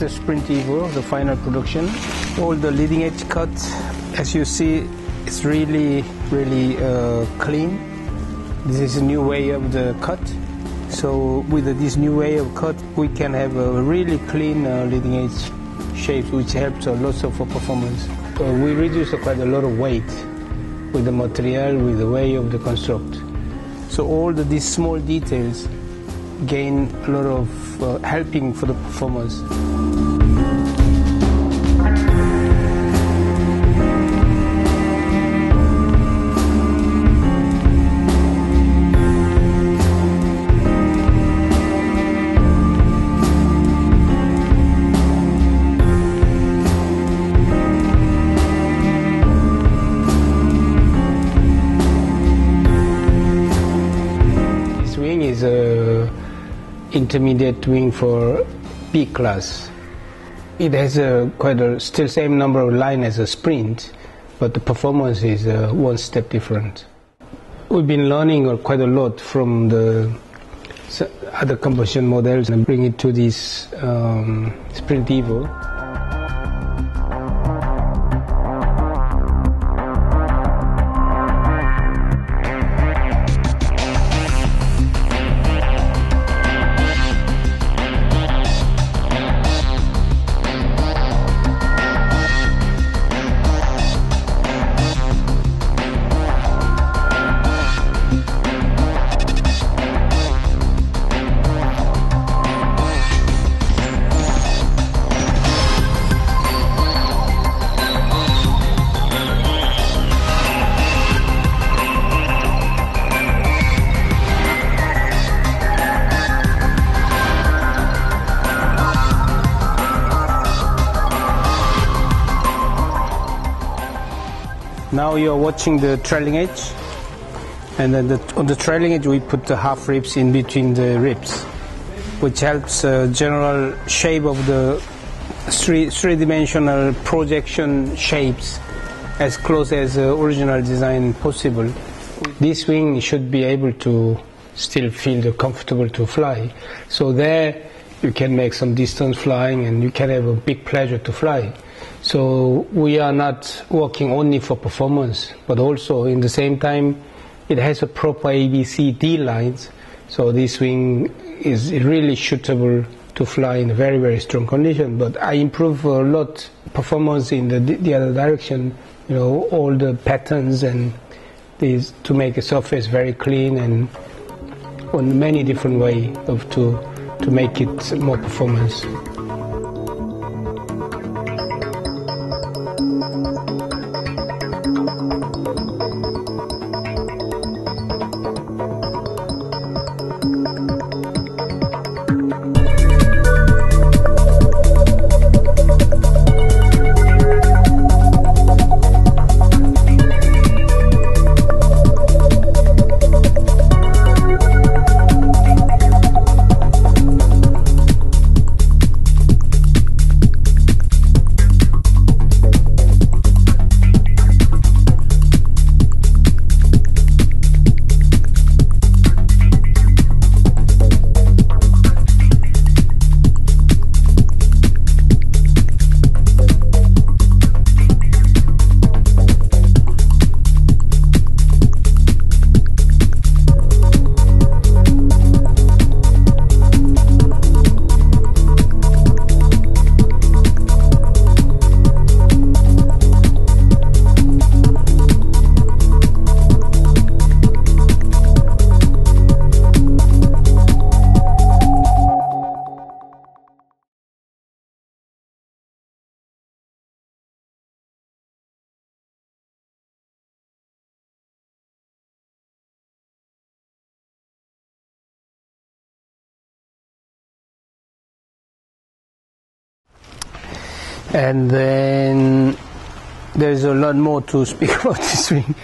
The Sprint Evo, the final production. All the leading edge cuts, as you see, it's really, really uh, clean. This is a new way of the cut. So with this new way of cut, we can have a really clean uh, leading edge shape, which helps a lot of performance. Uh, we reduce quite a lot of weight with the material, with the way of the construct. So all the, these small details gain a lot of uh, helping for the performers. Intermediate wing for B class. It has a quite a still same number of line as a sprint, but the performance is uh, one step different. We've been learning uh, quite a lot from the other combustion models and bring it to this um, Sprint Evo. Now you are watching the trailing edge, and then the, on the trailing edge we put the half ribs in between the ribs, which helps uh, general shape of the three three-dimensional projection shapes as close as uh, original design possible. This wing should be able to still feel comfortable to fly. So there you can make some distance flying and you can have a big pleasure to fly. So we are not working only for performance, but also in the same time it has a proper ABCD lines. So this wing is really suitable to fly in a very very strong condition. But I improve a lot performance in the the other direction. You know all the patterns and these to make a surface very clean and on many different way of to to make it more performance. And then there's a lot more to speak about this wing.